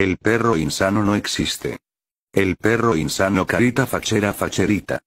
El perro insano no existe. El perro insano carita fachera facherita.